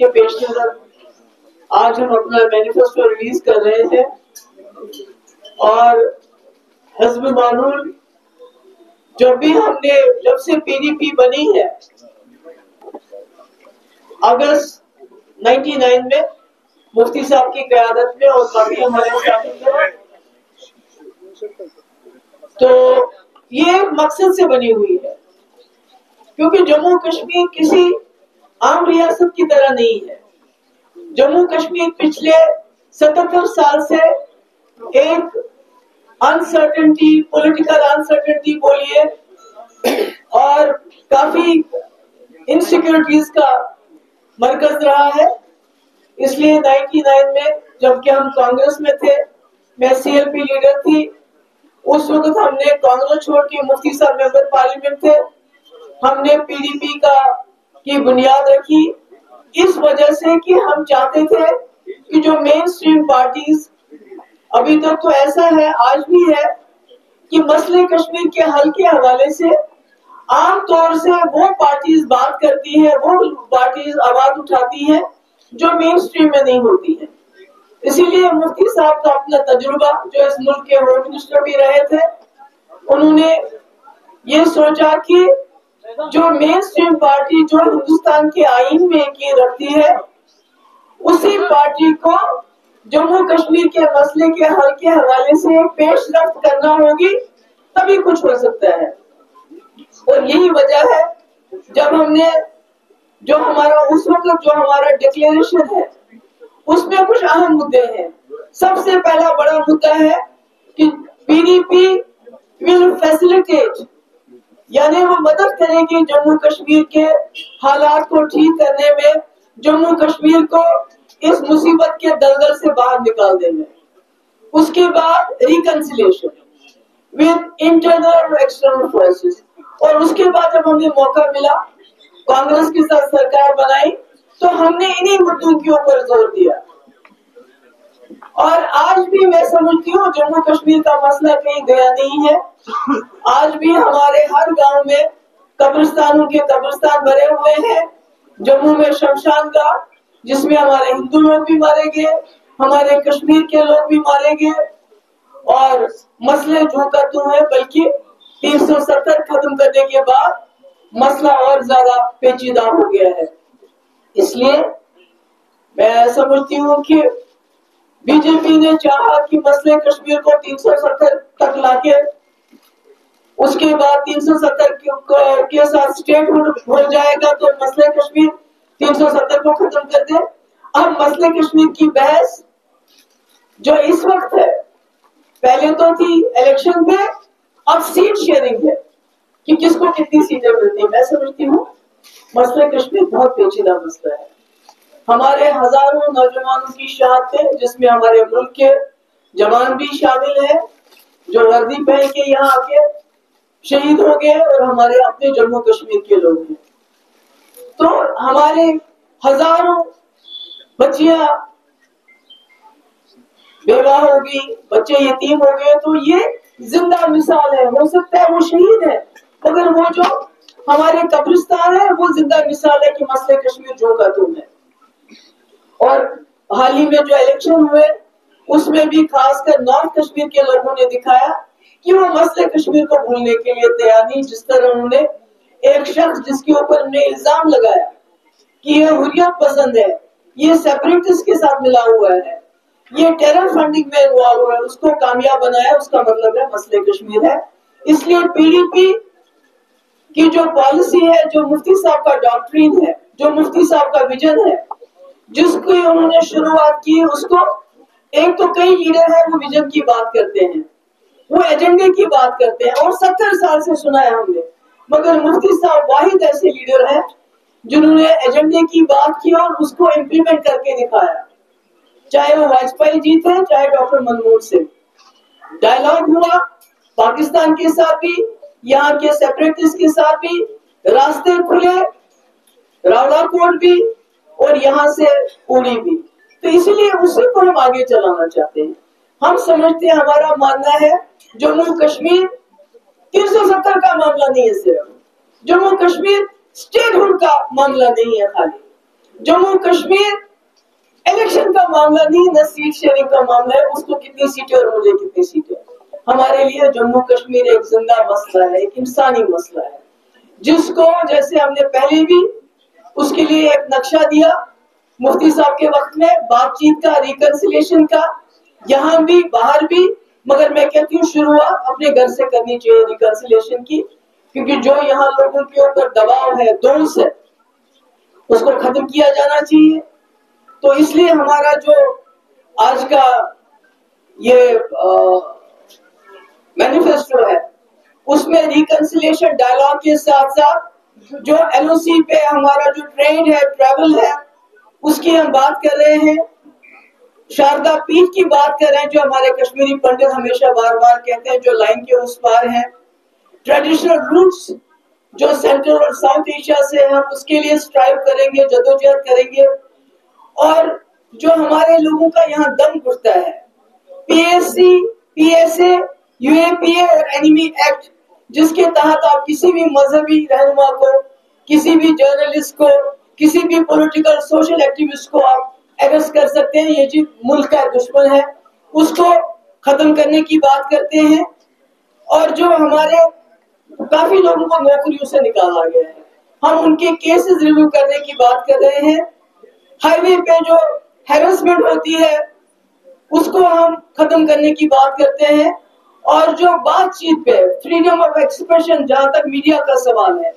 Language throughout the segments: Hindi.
के पेश नज़र आज हम अपना मैनिफेस्टो रिलीज़ कर रहे थे और हजब मानून जब भी हमने, जब से पीडीपी बनी है, अगस्त 99 में मुफ्ती साहब की क्यादत में और काफ़ी हमारे तो ये मकसद से बनी हुई है, क्योंकि जम्मू कश्मीर किसी आम रियासत की तरह नहीं है। जम्मू कश्मीर पिछले सतहत्तर साल से एक अनसर्टेनिटी पॉलिटिकल अनसर्टेनिटी बोलिए, और काफ़ी इनसिक्योरिटीज का मरकज रहा है। इसलिए 99 में जबकि हम कांग्रेस में थे, मैं सीएलपी लीडर थी, उस वक्त हमने कांग्रेस छोड़ के मुफ्ती साहब मेंबर पार्लियामेंट थे। हमने पीडीपी का की बुनियाद रखी। इस वजह से कि हम चाहते थे कि जो मेन स्ट्रीम पार्टीज़ अभी तक तो ऐसा है, आज भी है, कि मसले कश्मीर के हल के हवाले से आम तौर से वो पार्टीज़ बात करती है, वो पार्टीज़ आवाज़ उठाती है, जो मेन स्ट्रीम में नहीं होती है। इसीलिए मुफ्ती साहब का अपना तजुर्बा, जो इस मुल्क के होम मिनिस्टर भी रहे थे, उन्होंने ये सोचा कि जो मेन स्ट्रीम पार्टी जो हिंदुस्तान के आइन में की रखती है, उसी पार्टी को जम्मू कश्मीर के मसले के हल के हवाले से पेश रफ्त करना होगी, तभी कुछ हो सकता है। और यही वजह है, जब हमने जो हमारा, उस वक्त जो हमारा डिक्लेरेशन है, उसमें कुछ अहम मुद्दे हैं। सबसे पहला बड़ा मुद्दा है कि पीडीपी विल फैसिलिटेट यानी वो मदद करेगी जम्मू कश्मीर के हालात को ठीक करने में, जम्मू कश्मीर को इस मुसीबत के दलदल से बाहर निकाल देने उसके बाद रिकन्सिलेशन विद इंटरनल और एक्सटर्नल फोर्सेस और उसके बाद जब हमें मौका मिला, कांग्रेस के साथ सरकार बनाई तो हमने इन्हीं मुद्दों के ऊपर ज़ोर दिया। और भी मैं समझती हूँ, जम्मू कश्मीर का मसला कहीं गया नहीं है। आज भी हमारे हर गाँव में कब्रिस्तानों के कब्रिस्तान भरे हुए हैं। जम्मू में शमशान घाट जिसमें हमारे हिंदू लोग भी मारे गए हमारे कश्मीर के लोग भी मारे गए और मसले जो का तू है, बल्कि 370 खत्म करने के बाद मसला और ज़्यादा पेचीदा हो गया है। इसलिए मैं समझती हूँ कि बीजेपी ने चाहा कि मसले कश्मीर को 370 तक लाके, उसके बाद 370 के साथ स्टेट हो जाएगा तो मसले कश्मीर 370 को खत्म कर दे। अब मसले कश्मीर की बहस जो इस वक्त है, पहले तो थी इलेक्शन पे, अब सीट शेयरिंग है कि किसको कितनी सीटें मिलती है। मैं समझती हूँ, मसले कश्मीर बहुत पेचीदा मसला है। हमारे हज़ारों नौजवानों की शहादतें जिसमें हमारे मुल्क के जवान भी शामिल हैं, जो वर्दी पहन के यहाँ आके शहीद हो गए और हमारे अपने जम्मू कश्मीर के लोग हैं। तो हमारे हज़ारों बच्चियाँ बेवा होगी बच्चे यतीम हो गए तो ये ज़िंदा मिसाल है, हो सकता है वो शहीद है, मगर वो जो हमारे कब्रिस्तान है, वो ज़िंदा मिसाल है कि मसले कश्मीर जो का तुम है और हाल ही में जो इलेक्शन हुए, उसमें भी खासकर नॉर्थ कश्मीर के लोगों ने दिखाया कि वो मसले कश्मीर को भूलने के लिए तैयार नहीं, जिस तरह उन्होंने एक शख्स जिसके ऊपर उन्हें इल्ज़ाम लगाया कि ये हुरियत पसंद है, ये सेपरेटिस्ट के साथ मिला हुआ है, ये टेरर फंडिंग में इन्वॉल्व हुआ है, उसको कामयाब बनाया, उसका मतलब है मसले कश्मीर है। इसलिए पीडीपी की जो पॉलिसी है, जो मुफ्ती साहब का डॉक्ट्रीन है, जो मुफ्ती साहब का विजन है जिसकी उन्होंने शुरुआत की, उसको एक तो कई लीडर है, वो विजन की बात करते हैं, वो एजेंडे की बात करते हैं, और सत्तर साल से सुना है हमने। मगर मुफ्ती साहब वाहिद ऐसे लीडर हैं, जिन्होंने एजेंडे की बात की और उसको इम्प्लीमेंट करके दिखाया। चाहे वो वाजपेयी जी थे, चाहे डॉक्टर मनमोहन सिंह। डायलॉग हुआ, पाकिस्तान के साथ भी, यहाँ के सेपरेटिस्ट के साथ भी, रास्ते खुले रावला कोट भी और यहाँ से उड़ी भी। तो इसलिए उसी को हम आगे चलाना चाहते हैं। हम समझते हैं हमारा मानना है, जम्मू कश्मीर तीन सौ सत्तर का मामला नहीं है सिर्फ़। जम्मू कश्मीर स्टेटहुड का मामला नहीं है खाली। जम्मू कश्मीर इलेक्शन का मामला नहीं, न सीट शेयरिंग का मामला है, उसको कितनी सीटें और मुझे कितनी सीटें। हमारे लिए जम्मू कश्मीर एक ज़िंदा मसला है, एक इंसानी मसला है। जिसको, जैसे हमने पहले भी उसके लिए एक नक्शा दिया। मुफ्ती साहब के वक्त में बातचीत का रिकन्सिलेशन का, यहाँ भी, बाहर भी। मगर मैं कहती हूँ शुरुआत अपने घर से करनी चाहिए रिकन्सिलेशन की। क्योंकि जो यहाँ लोगों के ऊपर दबाव है, दोष है, उसको खत्म किया जाना चाहिए। तो इसलिए हमारा जो आज का ये मैनिफेस्टो है, उसमें रिकन्सिलेशन डायलॉग के साथ साथ जो एलओसी पे हमारा जो ट्रेड है ट्रेवल है, उसकी हम बात कर रहे हैं। शारदा पीठ की बात कर रहे हैं, जो हमारे कश्मीरी पंडित हमेशा बार बार कहते हैं, जो लाइन के उस पार है। ट्रेडिशनल रूट्स जो सेंट्रल और साउथ एशिया से हम उसके लिए स्ट्राइव करेंगे, जदोजहद करेंगे। और जो हमारे लोगों का यहाँ दम घुटता है पीएससी पीएसए यूएपीए और एनिमी एक्ट जिसके तहत आप किसी भी मजहबी रहनुमा को, किसी भी जर्नलिस्ट को, किसी भी पॉलिटिकल सोशल एक्टिविस्ट को आप अरेस्ट कर सकते हैं। ये जी मुल्क का दुश्मन है। उसको खत्म करने की बात करते हैं और जो हमारे काफ़ी लोगों को नौकरियों से निकाला गया है। हम उनके केसेस रिव्यू करने की बात कर रहे हैं। हाईवे पे जो हेरसमेंट होती है, उसको हम खत्म करने की बात करते हैं। और जो बातचीत पे फ्रीडम ऑफ़ एक्सप्रेशन जहाँ तक मीडिया का सवाल है,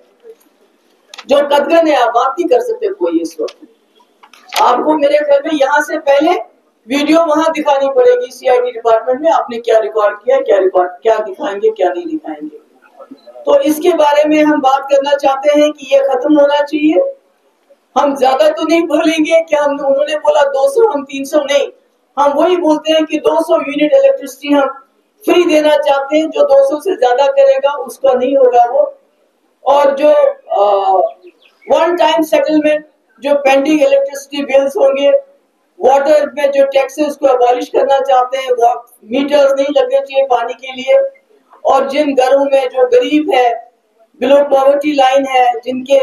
जो कदगन है, आप बात नहीं कर सकते कोई इस वक्त। आपको मेरे ख्याल में यहाँ से पहले वीडियो वहाँ दिखानी पड़ेगी सीआईडी डिपार्टमेंट में, आपने क्या रिकॉर्ड किया, क्या रिकॉर्ड क्या दिखाएँगे, क्या नहीं दिखाएँगे। तो इसके बारे में हम बात करना चाहते हैं कि ये खत्म होना चाहिए। हम ज़्यादा तो नहीं बोलेंगे कि हम, उन्होंने बोला 200 हम 300 नहीं। हम वही बोलते हैं कि 200 यूनिट इलेक्ट्रिसिटी हम फ्री देना चाहते हैं, जो 200 से ज़्यादा करेगा, उसका नहीं होगा वो। और जो वन टाइम सेटलमेंट जो पेंडिंग इलेक्ट्रिसिटी बिल्स होंगे वाटर में जो टैक्सेस को अबॉलिश करना चाहते हैं मीटर्स नहीं लगने चाहिए पानी के लिए। और जिन घरों में जो गरीब है बिलो पॉवर्टी लाइन है, जिनके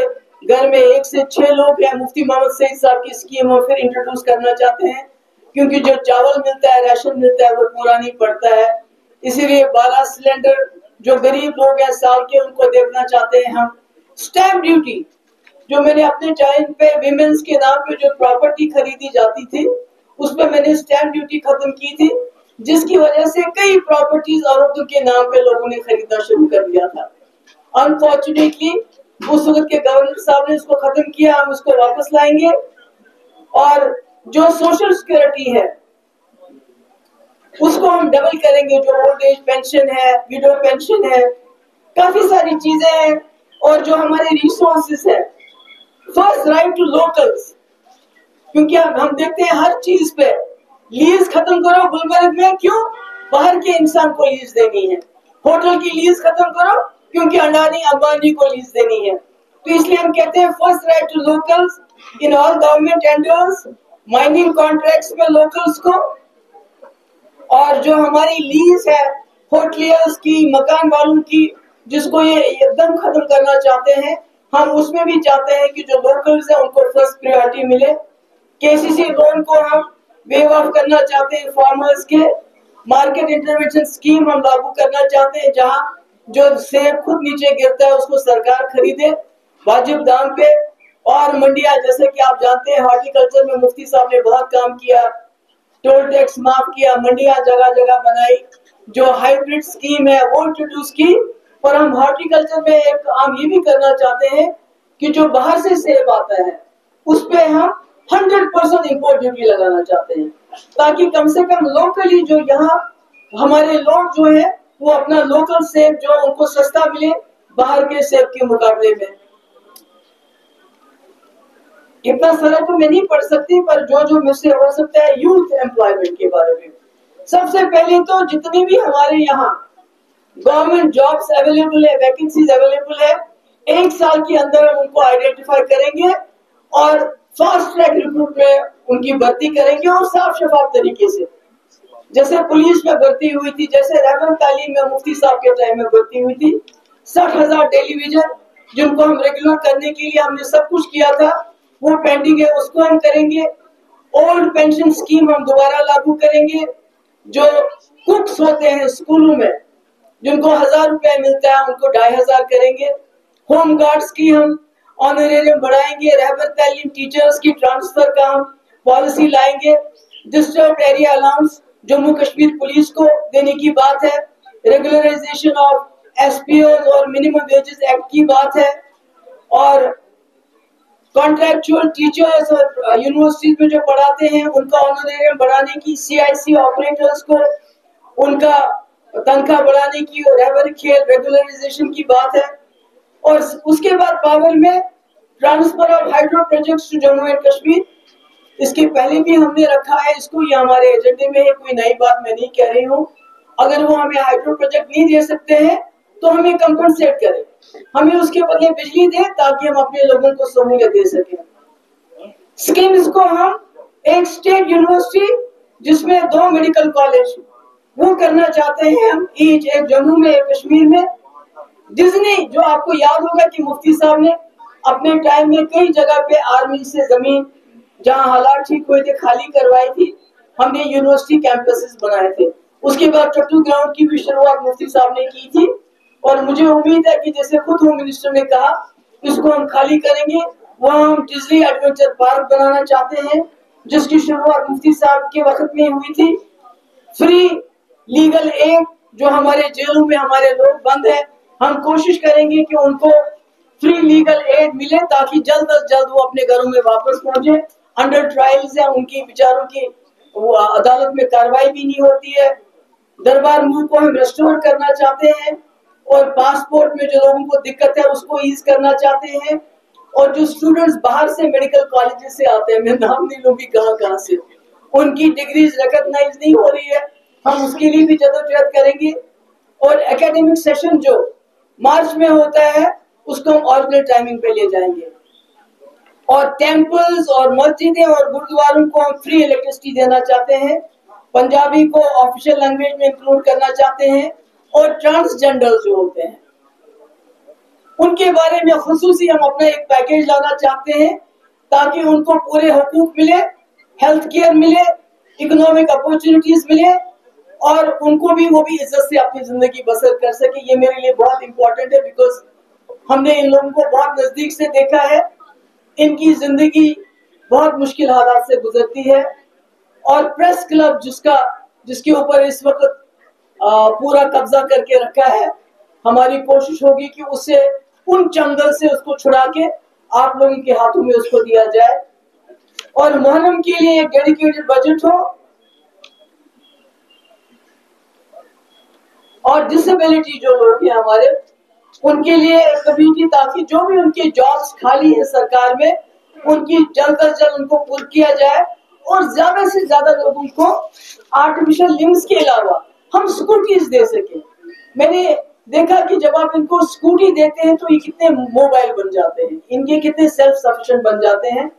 घर में एक से छह लोग हैं, मुफ्ती मोहम्मद सईद साहब की स्कीम हम फिर इंट्रोड्यूस करना चाहते हैं, क्योंकि जो चावल मिलता है, राशन मिलता है, वो पूरा नहीं पड़ता है। इसीलिए बारह सिलेंडर जो गरीब लोग हैं, साल के उनको देखना चाहते हैं हम। स्टैम्प ड्यूटी जो मैंने अपने टाइम पे विमेंस के नाम पे जो प्रॉपर्टी खरीदी जाती थी उस पर मैंने स्टैम्प ड्यूटी खत्म की थी, जिसकी वजह से कई प्रॉपर्टीज़ औरतों के नाम पे लोगों ने खरीदना शुरू कर दिया था। अनफॉर्चुनेटली उस वक्त के गवर्नर साहब ने इसको खत्म किया, हम उसको वापस लाएँगे। और जो सोशल सिक्योरिटी है उसको हम डबल करेंगे, जो ओल्ड एज पेंशन है विडो पेंशन है, काफ़ी सारी चीज़ें हैं और जो हमारे रिसोर्सेस है। फ़र्स्ट राइट टू लोकल्स क्योंकि अब हम देखते हैं हर चीज़ पे लीज खत्म करो गुलमर्ग में, क्यों? बाहर के इंसान को लीज देनी है। होटल की लीज खत्म करो, क्योंकि अंडानी, अंबानी को लीज देनी है। तो इसलिए हम कहते हैं first right to locals in all government tenders mining contracts में लोकल्स को और जो हमारी लीज है होटलियर्स की, मकान वालों की, जिसको ये एकदम खत्म करना चाहते हैं, हम उसमें भी चाहते हैं कि जो लोकल्स है, उनको फ़र्स्ट प्रायोरिटी मिले। केसीसी लोन को हम वेव ऑफ़ करना चाहते हैं फार्मर्स के। मार्केट इंटरवेंशन स्कीम हम लागू करना चाहते हैं, जहाँ जो सेब खुद नीचे गिरता है, उसको सरकार खरीदे, वाजिब दाम पे। और मंडिया, जैसे कि आप जानते हैं हॉर्टिकल्चर में मुफ्ती साहब ने बहुत काम किया। टोल टैक्स माफ़ किया, मंडिया जगह जगह बनाई। जो हाइब्रिड स्कीम है, वो इंट्रोड्यूस की और हम हॉर्टिकल्चर में एक हम ये भी करना चाहते हैं कि जो बाहर से सेब आता है, उस पे हम हंड्रेड परसेंट इम्पोर्ट ड्यूटी लगाना चाहते हैं। ताकि कम से कम लोकली जो यहाँ हमारे लोग जो है, वो अपना लोकल सेब जो उनको सस्ता मिले बाहर के सेब के मुकाबले में। इतना सारा तो मैं नहीं पढ़ सकती, पर जो जो मुझसे हो सकता है यूथ एम्प्लॉयमेंट के बारे में। सबसे पहले तो जितनी भी हमारे यहाँ गवर्नमेंट जॉब्स अवेलेबल है वैकेंसीज अवेलेबल है, एक साल के अंदर हम उनको आइडेंटिफाई करेंगे और फास्ट ट्रैक रिक्रूट में उनकी भर्ती करेंगे और साफ़ शफाफ तरीके से। जैसे पुलिस में भर्ती हुई थी, जैसे रहमान तालीम में, मुफ्ती साहब के टाइम में भर्ती हुई थी, साठ हज़ार टेलीविज़न जिनको हम रेगुलर करने के लिए हमने सब कुछ किया था। वो पेंडिंग है, उसको हम करेंगे। ओल्ड पेंशन स्कीम हम दोबारा लागू करेंगे, जो कुक्स होते हैं स्कूलों में, जिनको हज़ार रुपया मिलता है, उनको ढाई हज़ार करेंगे। होम गार्ड्स की हम ऑनरेरियम बढ़ाएँगे रहबर तालीम टीचर्स की ट्रांसफ़र का हम पॉलिसी लाएँगे। Disturb area allowance Jammu Kashmir police को देने की बात है। रेगुलराइजेशन ऑफ़ एसपीओ और मिनिमम वेजेस एक्ट की बात है। और कॉन्ट्रेक्चुअल टीचर्स और यूनिवर्सिटीज में जो पढ़ाते हैं, उनका ऑनरेरियम बढ़ाने की सीआईसी ऑपरेटर्स को उनका तनख्वाह बढ़ाने की और रेबर खेल रेगुलराइजेशन की बात है। और उसके बाद पावर में transfer of hydro projects to Jammu and Kashmir इसके पहले भी हमने रखा है, इसको ये हमारे एजेंडे में है, कोई नई बात मैं नहीं कह रही हूँ। अगर वो हमें हाइड्रो प्रोजेक्ट नहीं दे सकते हैं तो हमें कंपनसेट करें। हमें उसके बदले बिजली दे ताकि हम अपने लोगों को सहूलियत दे सके। स्कीम्स को हम एक स्टेट यूनिवर्सिटी जिसमें दो मेडिकल कॉलेज वो करना चाहते हैं हम ईच एक जम्मू में, एक कश्मीर में। डिज्नी जो आपको याद होगा कि मुफ्ती साहब ने अपने टाइम में कई जगह पे आर्मी से ज़मीन, जहाँ हालात ठीक हुए थे, खाली करवाई थी, हमने यूनिवर्सिटी कैंपसेस बनाए थे। उसके बाद टट्टू ग्राउंड की भी शुरुआत मुफ्ती साहब ने की थी। और मुझे उम्मीद है कि जैसे खुद होम मिनिस्टर ने कहा, इसको हम खाली करेंगे। वहाँ हम डिजली एडवेंचर पार्क बनाना चाहते हैं, जिसकी शुरुआत मुफ्ती साहब के वक्त में हुई थी। फ्री लीगल एड जो हमारे जेलों में हमारे लोग बंद है, हम कोशिश करेंगे कि उनको फ्री लीगल एड मिले ताकि जल्द अज जल्द वो अपने घरों में वापस पहुँचे। अंडर ट्रायल्स है, उनकी विचारों की वो अदालत में कार्रवाई भी नहीं होती है। दरबार मुँह को हम रेस्टोर करना चाहते हैं। और पासपोर्ट में जो लोगों को दिक्कत है, उसको ईज करना चाहते हैं। और जो स्टूडेंट्स बाहर से मेडिकल कॉलेज से आते हैं, मैं नाम नहीं लूँगी कहाँ कहाँ से। उनकी डिग्रीज रिकॉग्नाइज नहीं हो रही है। हम उसके लिए भी जदोजहद करेंगे। और एकेडमिक सेशन जो मार्च में होता है, उसको हम ऑर्डिनल टाइमिंग पे ले जाएँगे। और टेम्पल्स और मस्जिदें और गुरुद्वारों को हम फ्री इलेक्ट्रिसिटी देना चाहते हैं। पंजाबी को ऑफिशियल लैंग्वेज में इंक्लूड करना चाहते हैं। और ट्रांसजेंडर जो होते हैं, उनके बारे में खसूसी हम अपना एक पैकेज लाना चाहते हैं ताकि उनको पूरे हकूक मिले हेल्थ केयर मिले इकोनॉमिक अपॉर्चुनिटीज़ मिले और उनको भी वो भी इज़्ज़त से अपनी ज़िंदगी बसर कर सके। ये मेरे लिए बहुत इंपॉर्टेंट है बिकॉज़ हमने इन लोगों को बहुत नज़दीक से देखा है। इनकी ज़िंदगी बहुत मुश्किल हालात से गुजरती है और प्रेस क्लब जिसका, जिसके ऊपर इस वक्त पूरा कब्जा करके रखा है। हमारी कोशिश होगी कि उसे उन चंगल से उसको छुड़ा के आप लोगों के हाथों में उसको दिया जाए। और मोहरम के लिए एक डेडिकेटेड बजट हो। और डिसेबिलिटी जो लोग हैं हमारे, उनके लिए कम्युनिटी ताकि जो भी उनके जॉब्स खाली है सरकार में, उनकी जल्द अज जल्द उनको पूर किया जाए। और ज़्यादा से ज़्यादा लोगों को आर्टिफिशियल लिम्स के अलावा हम स्कूटीज दे सके। मैंने देखा कि जब आप इनको स्कूटी देते हैं तो ये कितने मोबाइल बन जाते हैं। इनके कितने सेल्फ सफिशिएंट बन जाते हैं।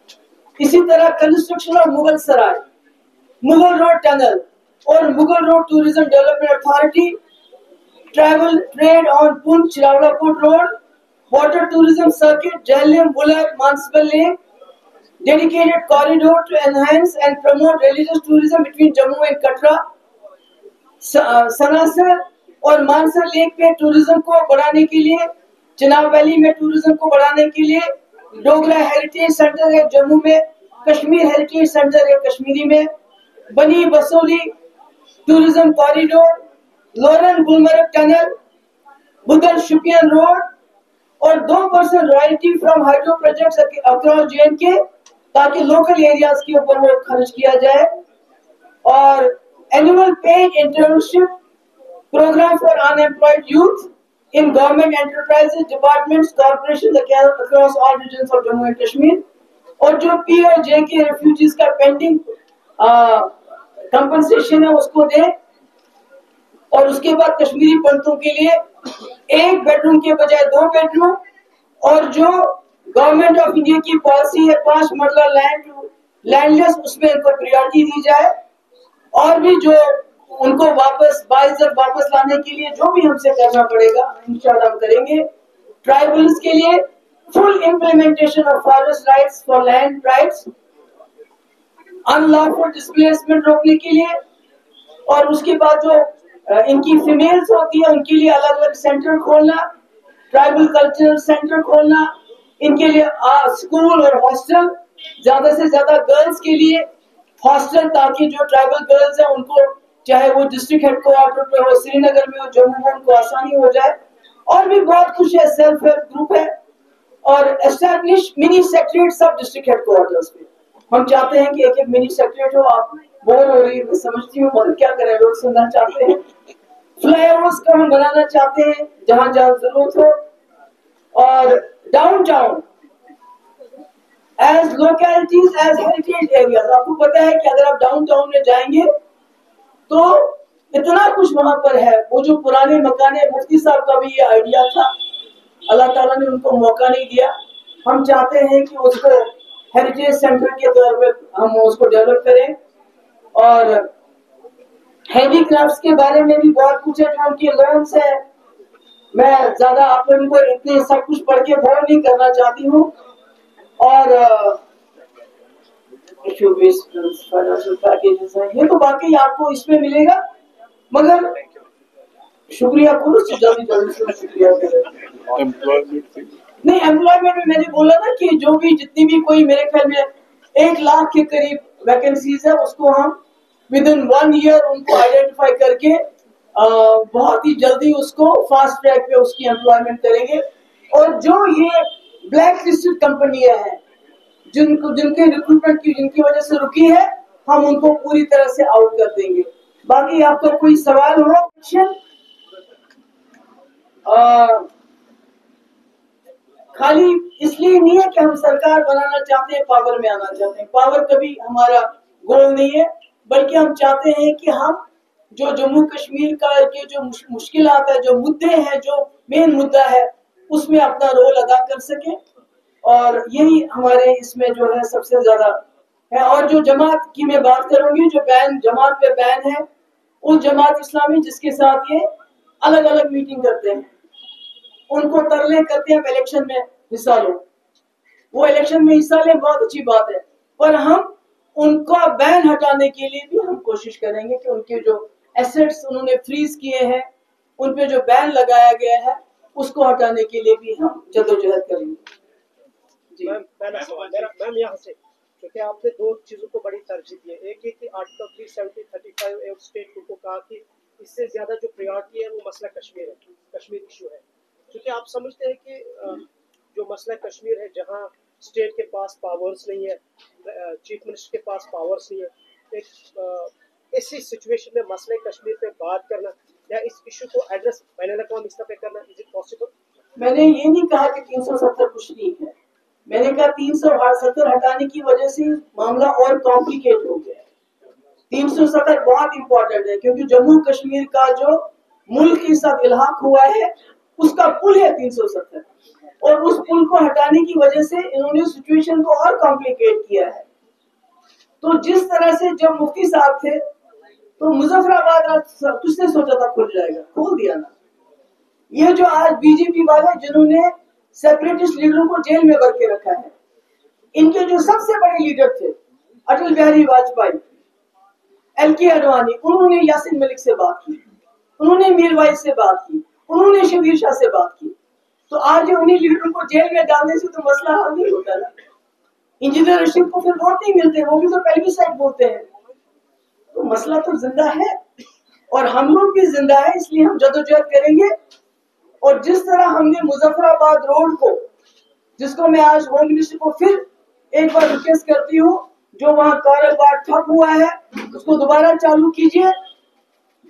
इसी तरह construction of Mughal Sarai Mughal road tunnel और Mughal road tourism development authority travel trade on Poonch Rawalakot road water tourism circuit Jhelum Wular Manasbal lake dedicated corridor to enhance and promote religious tourism between Jammu and Katra Sanasar और मानसर लेक पे टूरिज़्म को बढ़ाने के लिए चिनाब वैली में टूरिज़्म को बढ़ाने के लिए डोगरा हेरिटेज सेंटर है जम्मू में, कश्मीर हेरिटेज सेंटर है कश्मीरी में, Bani Basohli tourism corridor Loran Gulmarg tunnel Budhal Shopian road और दो percent royalty from hydro projects across J ताकि लोकल एरियाज़ के ऊपर वो खर्च किया जाए। और annual paid internship program for unemployed youth in government enterprises, departments, corporations across all regions of Jammu and Kashmir. और जो पी और जे के रेफ्यूजीज का पेंडिंग कंपनसेशन है उसको दे और उसके बाद कश्मीरी पंडितों के लिए एक बेडरूम के बजाय दो बेडरूम और जो गवर्नमेंट ऑफ़ इंडिया की पॉलिसी है पाँच मरला लैंड लैंडलेस उसमें इनको प्रियोरिटी दी जाए और भी जो उनको वापस बाइजर वापस लाने के लिए जो भी हमसे करना पड़ेगा इंशाल्लाह हम करेंगे। ट्राइबल्स के लिए full implementation of forest rights for land rights, unlawful displacement रोकने के लिए और उसके बाद जो इनकी फीमेल्स होती है उनके लिए अलग अलग सेंटर खोलना ट्राइबल कल्चरल सेंटर खोलना इनके लिए स्कूल और हॉस्टल ज़्यादा से ज़्यादा गर्ल्स के लिए हॉस्टल, ताकि जो ट्राइबल गर्ल्स है, उनको चाहे वो डिस्ट्रिक्ट हेडक्वार्टर पे हो श्रीनगर में हो, जम्मू में उनको आसानी हो जाए। और भी बहुत कुछ है सेल्फ हेल्प ग्रुप है। और establish mini secretary sub district headquarters पे हम चाहते हैं कि एक एक मिनी सेक्रेटरी हो, आप बोर हो रही है, समझती हूँ मगर क्या करें, लोग सुनना चाहते हैं। फ्लाईओवर्स का हम बनाना चाहते हैं, जहाँ जहाँ ज़रूरत हो। और downtown as localities as heritage areas आपको पता है कि अगर आप डाउनटाउन में जाएँगे तो इतना कुछ वहाँ पर है। वो जो पुराने मकान है मुफ्ती साहब का भी ये आइडिया था। अल्लाह ताला ने उनको मौका नहीं दिया। हम चाहते हैं कि उसको हेरिटेज सेंटर के तौर पे हम उसको डेवलप करें। और हैवी क्राफ्ट के बारे में भी बहुत कुछ है, जो उनके लोन्स है। मैं ज़्यादा आप लोगों को इतने सब कुछ पढ़ के बोर नहीं करना चाहती हूँ। और ये तो बाकी आपको इसमें मिलेगा मगर शुक्रिया करो जल्दी जल्दी शुक्रिया नहीं एम्प्लॉयमेंट में मैंने बोला ना कि जो भी जितनी भी कोई मेरे ख्याल में एक लाख के करीब वैकेंसीज है उसको हम विद इन वन ईयर उनको आइडेंटिफाई करके आ, बहुत ही जल्दी उसको फास्ट ट्रैक पे उसकी एम्प्लॉयमेंट करेंगे। और जो ये ब्लैक लिस्टेड कंपनियाँ हैं। जिनको जिनके रिक्रूटमेंट की जिनकी वजह से रुकी है, हम उनको पूरी तरह से आउट कर देंगे। बाकी आपका कोई सवाल हो खाली इसलिए नहीं है कि हम सरकार बनाना चाहते हैं पावर में आना चाहते हैं। पावर कभी हमारा गोल नहीं है, बल्कि हम चाहते हैं कि हम जो जम्मू कश्मीर का के जो मुश्किल है, जो मुद्दे हैं, जो मेन मुद्दा है उसमें अपना रोल अदा कर सके। और यही हमारे इसमें जो है सबसे ज़्यादा है। और जो जमात की मैं बात करूँगी, जो बैन जमात पे बैन है उस जमात इस्लामी जिसके साथ ये अलग अलग मीटिंग करते हैं। उनको तरले करते हैं इलेक्शन में हिस्सा लो वो इलेक्शन में हिस्सा ले, बहुत अच्छी बात है। पर हम उनका बैन हटाने के लिए भी हम कोशिश करेंगे कि उनके जो एसेट्स उन्होंने फ्रीज किए हैं, उन पे जो बैन लगाया गया है उसको हटाने के लिए भी हम जदोजहद करेंगे। मैम यहाँ से क्योंकि आपने दो चीज़ों को बड़ी तरजीह दी है। एक ही कि article three seventy thirty five statehood को कहा कि इससे ज़्यादा जो प्रायोरिटी है वो मसला कश्मीर है कश्मीर इशू है। क्योंकि आप समझते हैं कि जो मसला कश्मीर है जहाँ स्टेट के पास पावर्स नहीं है चीफ मिनिस्टर के पास पावर्स नहीं है एक ऐसी सिचुएशन में मसले कश्मीर पे बात करना या इस इशू को एड्रेस बैन अवी स्तर पे करना इज़ इट पॉसिबल मैंने ये नहीं कहा कि 370 कुछ नहीं है। मैंने कहा 370 हटाने की वजह से मामला और कॉम्प्लिकेट हो गया 370 बहुत इंपॉर्टेंट है, क्योंकि जम्मू कश्मीर का जो मुल्क के साथ इलाक हुआ है, उसका पुल है 370 और उस पुल को हटाने की वजह से इन्होंने सिचुएशन को और कॉम्प्लिकेट किया है। तो जिस तरह से जब मुफ्ती साहब थे तो मुजफ्फराबाद किसने सोचा था खुल जाएगा? खोल दिया ना। ये जो आज बीजेपी वाले जिन्होंने सेपरेटिस्ट लीडरों को जेल में भर के रखा है, इनके जो सबसे बड़े लीडर थे, अटल बिहारी वाजपेयी एल के अडवाणी उन्होंने यासिन मलिक से बात की, उन्होंने मीरवाइज से बात की, उन्होंने शबीर शाह से बात की। तो आज उन्हीं लीडरों को जेल में डालने से तो मसला हल नहीं होता ना। इंजीनियर रशीद को फिर वोट नहीं मिलते, वो भी तो पहली साइड बोलते हैं। तो मसला तो ज़िंदा है और हम लोग भी ज़िंदा है, इसलिए हम जदोजहद करेंगे। और जिस तरह हमने मुजफ्फराबाद रोड को, जिसको मैं आज होम मिनिस्टर को फिर एक बार रिक्वेस्ट करती हूँ, जो वहाँ कारोबार ठप हुआ है, उसको दोबारा चालू कीजिए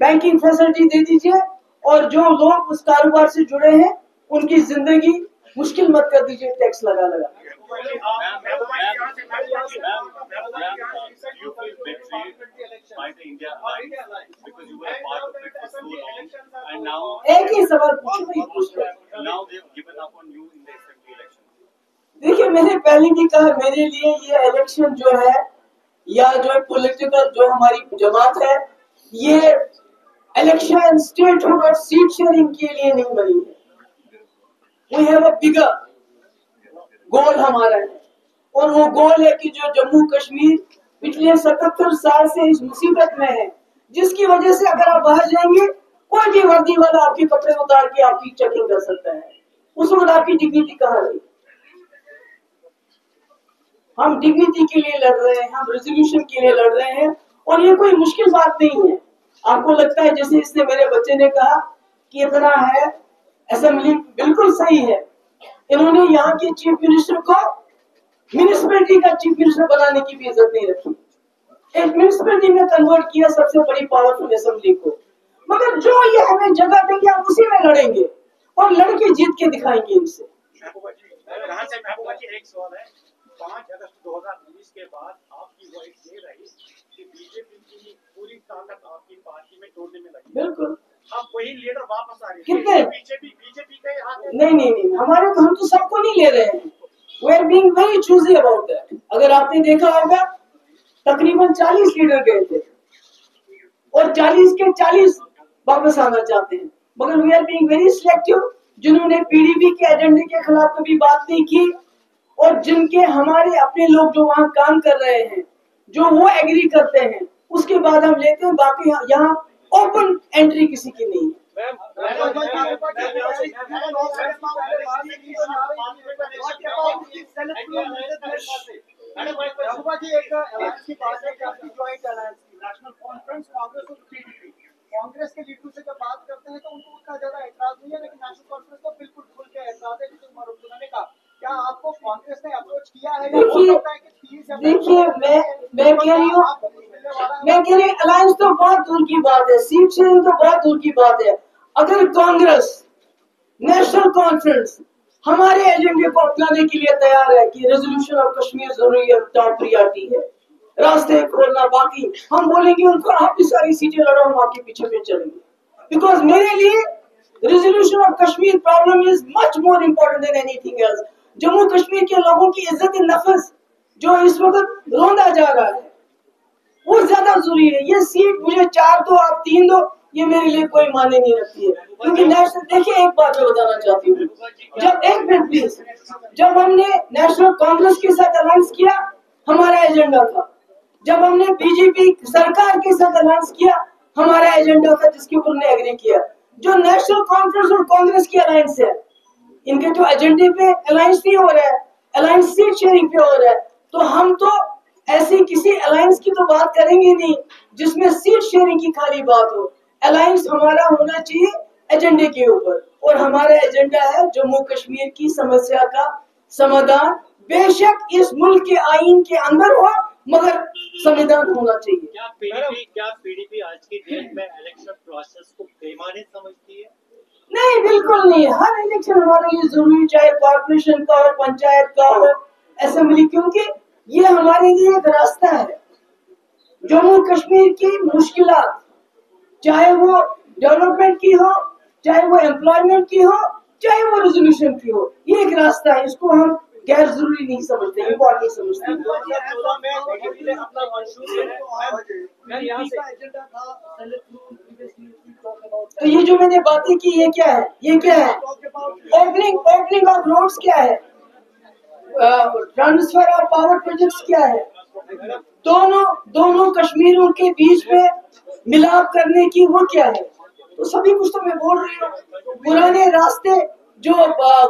बैंकिंग फैसिलिटी दे दीजिए, और जो लोग उस कारोबार से जुड़े हैं, उनकी ज़िंदगी मुश्किल मत कर दीजिए टैक्स लगा लगा। एक ही सवाल पूछो देखिए मैंने पहले भी कहा मेरे लिए ये इलेक्शन जो है या जो है पॉलिटिकल जो हमारी जमात है ये इलेक्शन स्टेटहुड और सीट शेयरिंग के लिए नहीं बनी है। We have a bigger गोल हमारा है। और वो गोल है कि जो जम्मू कश्मीर पिछले सतहत्तर साल से इस मुसीबत में है, जिसकी वजह से अगर आप बाहर जाएँगे, कोई भी वर्दी वाला आपके कपड़े उतार के आपकी चेकिंग कर सकता है। उस वक्त आपकी डिग्निटी कहाँ रही? हम डिग्निटी के लिए लड़ रहे हैं, हम रेजोल्यूशन के लिए लड़ रहे हैं, और ये कोई मुश्किल बात नहीं है। आपको लगता है, जैसे इसने मेरे बच्चे ने कहा कि इतना है असेंबली बिल्कुल सही है। इन्होंने यहाँ के चीफ मिनिस्टर को म्यूनिसपैलिटी का चीफ मिनिस्टर बनाने की भी इज़्ज़त नहीं रखी। एक म्यूनिसपैलिटी में कन्वर्ट किया सबसे बड़ी पावरफुल असेंबली को। मगर जो ये हमें जगह देंगे, हम उसी में लड़ेंगे और लड़के जीत के दिखाएँगे इनसे। पाँच अगस्त 2019 के बाद आपकी वॉइस ये रही कि बीजेपी की पूरी ताकत आपकी पार्टी में तोड़ने में लगी बिल्कुल। वही लीडर वापस आ रहे कितने? बीजेपी बीजेपी के नहीं नहीं नहीं हमारे तो हम तो सबको नहीं ले रहे हैं। We are being very choosy about that अगर आपने देखा होगा तकरीबन 40 लीडर गए थे। और 40 के 40 वापस आना चाहते हैं। मगर we are being very selective जिन्होंने पीडीपी के एजेंडे के खिलाफ कभी बात नहीं की और जिनके हमारे अपने लोग जो वहाँ काम कर रहे हैं जो वो एग्री करते हैं उसके बाद हम लेते हैं बाकी यहाँ ओपन एंट्री किसी की नहीं है। महबूबा जी एक अलायंस की बात है कि आपकी ज्वाइंट अलायंस की नेशनल कॉन्फ्रेंस कांग्रेस के लीडरों से जब बात करते हैं तो उनको उतना ज़्यादा एतराज़ नहीं है लेकिन नेशनल कॉन्फ्रेंस को बिल्कुल खुल के एतराज़ है जैसे उमर अब्दुल्ला ने कहा क्या आपको कांग्रेस ने अप्रोच किया है? देखिए- सकता है कि 30 या देखिए, मैं- मैं कह रही हूँ- आपको कुछ मिलने वाला है? मैं कह रही अलायंस तो बहुत दूर की बात है सीट शेयरिंग तो बहुत दूर की बात है। अगर कांग्रेस, नेशनल कॉन्फ्रेंस हमारे एजेंडे को अपनाने के लिए तैयार है कि रेजोल्यूशन ऑफ़ कश्मीर ज़रूरी है टॉप प्रियरिटी है। रास्ते खोलना बाकी। हम बोलेंगे, उनको आप भी सारी सीटें लड़ो, हम आपके पीछे पे चलेंगे। बिकॉज़ मेरे लिए resolution of Kashmir problem is much more important than anything else Jammu Kashmir के लोगों की इज़्ज़त नफस जो इस वक्त रोंदा जा रहा है वो ज़्यादा ज़रूरी है ये सीट मुझे चार दो आप तीन दो ये मेरे लिए कोई माने नहीं रखती है। क्योंकि नेशनल देखिए एक बात मैं बताना चाहती हूँ। जब एक मिनट प्लीज़ जब हमने नेशनल कांग्रेस के साथ अलायंस किया हमारा एजेंडा था। जब हमने बीजेपी सरकार के साथ अलायंस किया हमारा एजेंडा था जिसके ऊपर हमने एग्री किया। जो नेशनल कॉन्फ्रेंस और कांग्रेस की अलायंस है इनके तो एजेंडे पे अलायंस नहीं हो रहा है अलायंस सीट शेयरिंग पे हो रहा है तो हम तो ऐसी किसी अलायंस की तो बात करेंगे नहीं जिसमें सीट शेयरिंग की खाली बात हो। अलायंस हमारा होना चाहिए एजेंडे के ऊपर। और हमारा एजेंडा है जम्मू कश्मीर की समस्या का समाधान। बेशक इस मुल्क के आइन के अंदर हो मगर संविधान होना चाहिए। क्या पीडीपी क्या पीडीपी आज की डेट में इलेक्शन प्रोसेस को बेमानी समझती है? नहीं बिल्कुल नहीं। हर इलेक्शन हमारे लिए ज़रूरी चाहे कॉर्पोरेशन का हो पंचायत का हो असेंबली क्योंकि ये हमारे लिए एक रास्ता है। जम्मू कश्मीर की मुश्किल चाहे वो डेवलपमेंट की हो चाहे वो एम्प्लॉयमेंट की हो चाहे वो रेजोल्यूशन की हो ये एक रास्ता है। इसको हम गैर ज़रूरी नहीं समझते इम्पोर्टेंट समझते हैं 2014 में बीजेपी ने अपना मंशूर जो है। मैम, मैम यहाँ से एजेंडा था सेलेक्ट प्रीवियसली टॉक अबाउट तो ये जो मैंने बातें की ये क्या है? ये क्या है? ओपनिंग ओपनिंग ऑफ़ रोड्स क्या है? ट्रांसफ़र ऑफ़ पावर प्रोजेक्ट्स क्या है? दोनों दोनों कश्मीरों के बीच में मिलाप करने की वो क्या है? तो सभी कुछ तो मैं बोल रही हूँ। पुराने रास्ते जो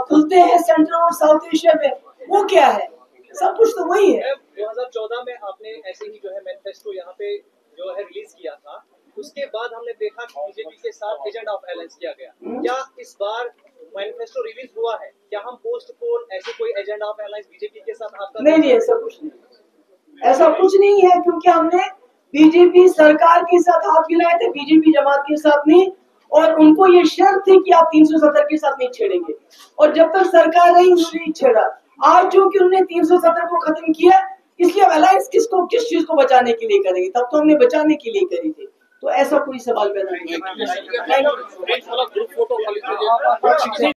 खुलते हैं सेंट्रल और साउथ एशिया में, वो क्या है? सब कुछ तो वही है। मैम 2014 में आपने ऐसे ही जो है मैनिफेस्टो यहाँ पे जो है रिलीज़ किया था। उसके बाद हमने देखा कि बीजेपी के साथ एजेंडा ऑफ़ अलायंस किया गया। क्या इस बार मैनिफेस्टो रिलीज़ हुआ है? क्या हम पोस्ट पोल ऐसे कोई एजेंडा ऑफ़ अलायंस बीजेपी के साथ आपका नहीं नहीं ऐसा कुछ नहीं। ऐसा कुछ नहीं है क्योंकि हमने बीजेपी सरकार के साथ हाथ मिलाए थे बीजेपी जमात के साथ नहीं और उनको ये शर्त थी कि आप 370 के साथ नहीं छेड़ेंगे। और जब तक सरकार रही उन्होंने नहीं छेड़ा। आज जो कि उन्होंने 370 को खत्म किया इसलिए अब अलायंस किसको किस चीज़ को बचाने के लिए करेंगे? तब तो हमने बचाने के लिए करी थी। तो ऐसा कोई सवाल पैदा नहीं है